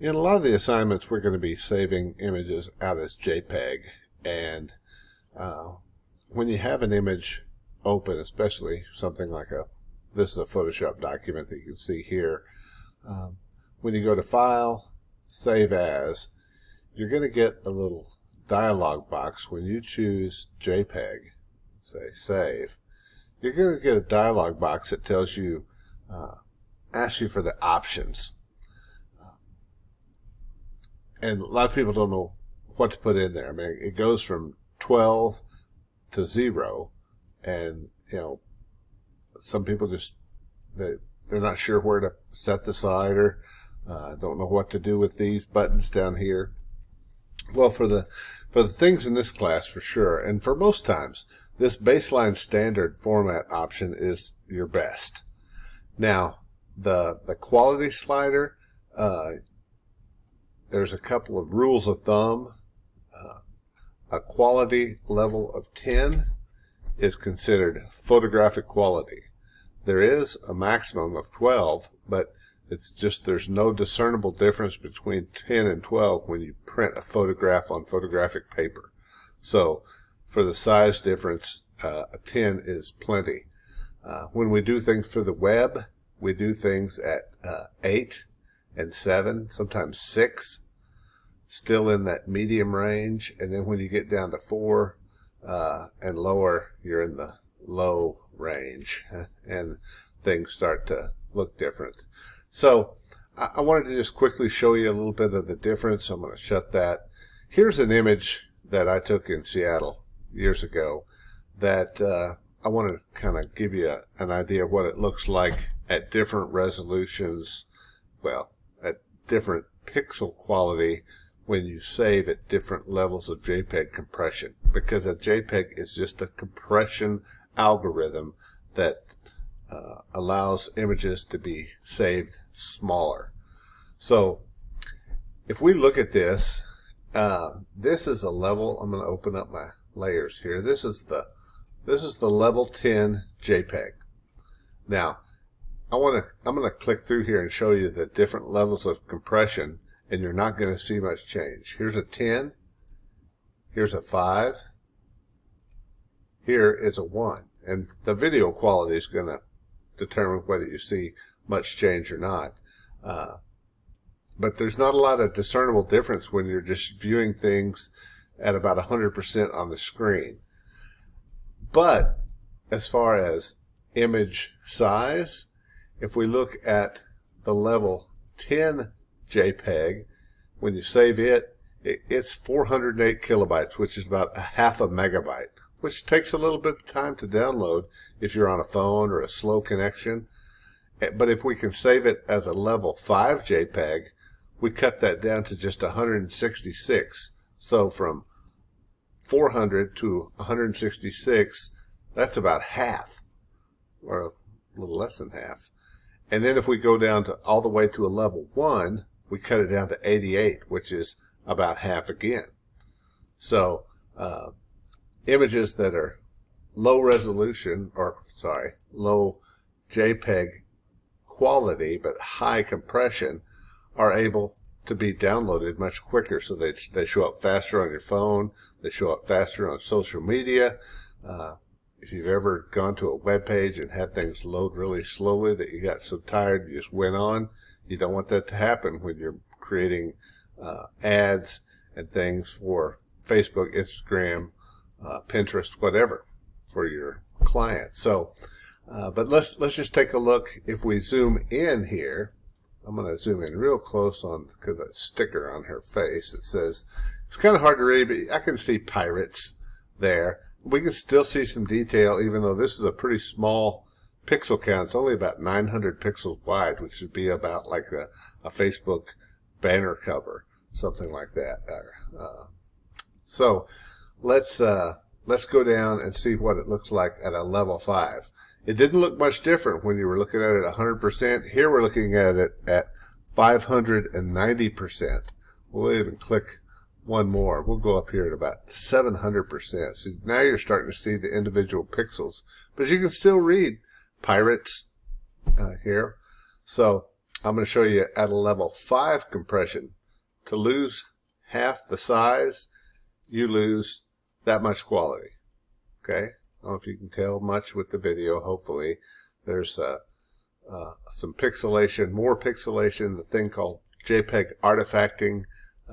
In a lot of the assignments, we're going to be saving images out as JPEG. And uh, when you have an image open, especially something like a, this is a Photoshop document that you can see here. Um, when you go to File, Save As, you're going to get a little dialog box when you choose JPEG, say Save. You're going to get a dialog box that tells you, uh, asks you for the options and a lot of people don't know what to put in there. I mean, it goes from 12 to zero, and you know, some people just they they're not sure where to set the slider, uh, don't know what to do with these buttons down here. Well, for the for the things in this class, for sure, and for most times, this baseline standard format option is your best. Now, the the quality slider, uh, there's a couple of rules of thumb. Uh, a quality level of 10 is considered photographic quality. There is a maximum of 12, but it's just there's no discernible difference between 10 and 12 when you print a photograph on photographic paper. So for the size difference, uh, a 10 is plenty. Uh, when we do things for the web, we do things at uh, 8 and seven, sometimes six, still in that medium range. And then when you get down to four uh, and lower, you're in the low range, and things start to look different. So I, I wanted to just quickly show you a little bit of the difference. I'm going to shut that. Here's an image that I took in Seattle years ago that uh, I want to kind of give you a, an idea of what it looks like at different resolutions. Well, at different pixel quality when you save at different levels of JPEG compression because a JPEG is just a compression algorithm that uh, allows images to be saved smaller. So if we look at this, uh, this is a level, I'm going to open up my layers here. This is the this is the level 10 JPEG. Now, I want to, I'm going to click through here and show you the different levels of compression and you're not going to see much change. Here's a 10. Here's a 5. Here is a 1. And the video quality is going to determine whether you see much change or not. Uh, but there's not a lot of discernible difference when you're just viewing things at about 100% on the screen. But as far as image size, if we look at the level 10 JPEG, when you save it, it's 408 kilobytes, which is about a half a megabyte, which takes a little bit of time to download if you're on a phone or a slow connection. Eh, but if we can save it as a level 5 JPEG, we cut that down to just 166. So from 400 to 166, that's about half, or a little less than half. And then if we go down to all the way to a level 1, we cut it down to 88, which is about half again. So uh, images that are low resolution, or sorry, low JPEG quality, but high compression, are able to be downloaded much quicker. So they, they show up faster on your phone, they show up faster on social media. Uh, if you've ever gone to a web page and had things load really slowly that you got so tired you just went on, you don't want that to happen when you're creating uh, ads and things for Facebook, Instagram, uh, Pinterest, whatever for your clients. So, uh, but let's let's just take a look. If we zoom in here, I'm going to zoom in real close on the sticker on her face. that says it's kind of hard to read, but I can see pirates there we can still see some detail even though this is a pretty small pixel count. Only about 900 pixels wide, which would be about like a, a Facebook banner cover, something like that. Uh, so let's uh, let's go down and see what it looks like at a level 5. It didn't look much different when you were looking at it 100%. Here we're looking at it at 590%. We'll even click one more. We'll go up here at about 700%. So now you're starting to see the individual pixels. But you can still read pirates uh, here. So I'm going to show you at a level 5 compression. To lose half the size, you lose that much quality. Okay? I don't know if you can tell much with the video, hopefully. There's uh, uh, some pixelation, more pixelation, the thing called JPEG artifacting.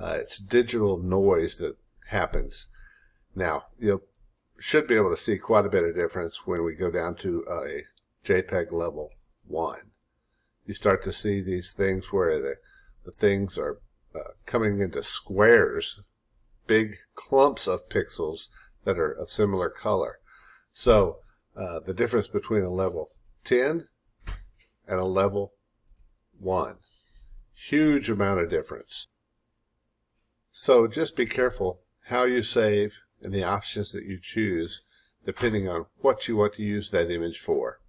Uh, it's digital noise that happens. Now, you should be able to see quite a bit of difference when we go down to a JPEG level 1. You start to see these things where the, the things are uh, coming into squares, big clumps of pixels that are of similar color. So uh, the difference between a level 10 and a level 1. Huge amount of difference. So just be careful how you save and the options that you choose depending on what you want to use that image for.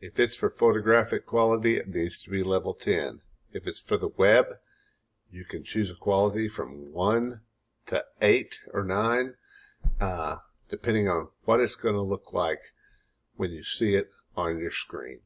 If it's for photographic quality, it needs to be level 10. If it's for the web, you can choose a quality from 1 to 8 or 9, uh, depending on what it's going to look like when you see it on your screen.